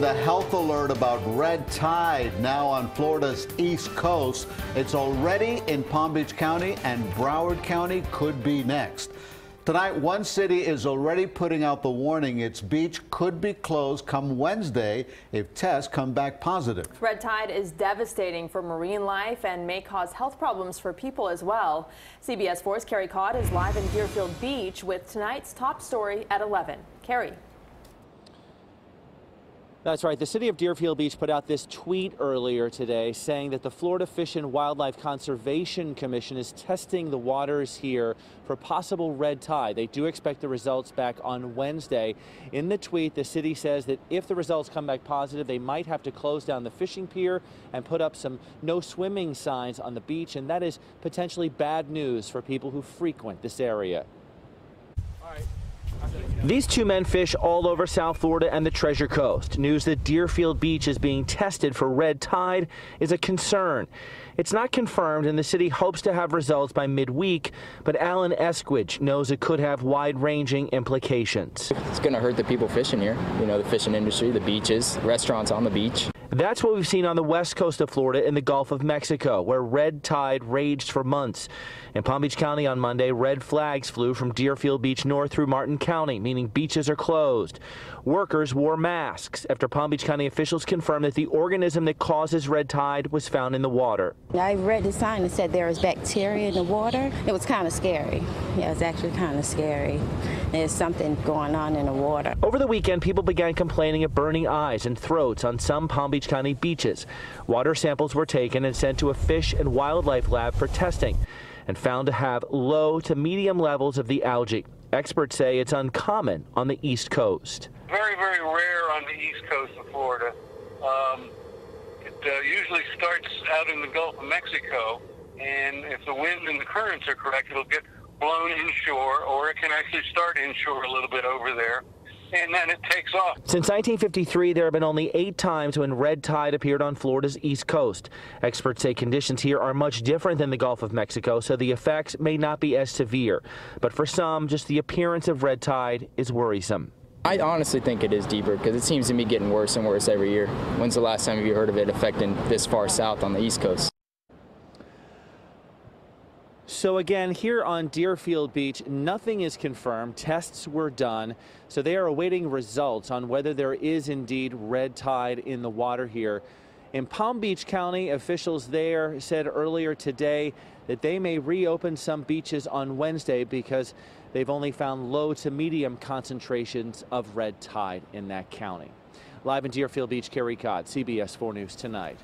The health alert about red tide now on Florida's east coast. It's already in Palm Beach County and Broward County could be next. Tonight, one city is already putting out the warning its beach could be closed come Wednesday if tests come back positive. Red tide is devastating for marine life and may cause health problems for people as well. CBS 4's Carrie Codd is live in Deerfield Beach with tonight's top story at 11. Carrie. That's right. The city of Deerfield Beach put out this tweet earlier today saying that the Florida Fish and Wildlife Conservation Commission is testing the waters here for possible red tide. They do expect the results back on Wednesday. In the tweet, the city says that if the results come back positive, they might have to close down the fishing pier and put up some no swimming signs on the beach. And that is potentially bad news for people who frequent this area. These two men fish all over South Florida and the Treasure Coast. News that Deerfield Beach is being tested for red tide is a concern. It's not confirmed, and the city hopes to have results by midweek, but Alan Esquidge knows it could have wide ranging implications. It's going to hurt the people fishing here, you know, the fishing industry, the beaches, restaurants on the beach. That's what we've seen on the west coast of Florida in the Gulf of Mexico, where red tide raged for months. In Palm Beach County on Monday, red flags flew from Deerfield Beach north through Martin County, meaning beaches are closed. Workers wore masks after Palm Beach County officials confirmed that the organism that causes red tide was found in the water. I read the sign that said there was bacteria in the water. It was kind of scary. Yeah, it was actually kind of scary. There's something going on in the water. Over the weekend, people began complaining of burning eyes and throats on some Palm Beach County beaches. Water samples were taken and sent to a fish and wildlife lab for testing and found to have low to medium levels of the algae. Experts say it's uncommon on the East Coast. Very, very rare on the East Coast of Florida. Um, it uh, usually starts out in the Gulf of Mexico, and if the wind and the currents are correct, it'll get blown inshore, or it can actually start inshore a little bit over there and then it takes off. Since 1953, there have been only eight times when red tide appeared on Florida's east coast. Experts say conditions here are much different than the Gulf of Mexico, so the effects may not be as severe. But for some, just the appearance of red tide is worrisome. I honestly think it is deeper because it seems to be getting worse and worse every year. When's the last time you heard of it affecting this far south on the east coast? So again, here on Deerfield Beach, nothing is confirmed. Tests were done. So they are awaiting results on whether there is indeed red tide in the water here. In Palm Beach County, officials there said earlier today that they may reopen some beaches on Wednesday because they've only found low to medium concentrations of red tide in that county. Live in Deerfield Beach, Carrie Codd, CBS 4 News Tonight.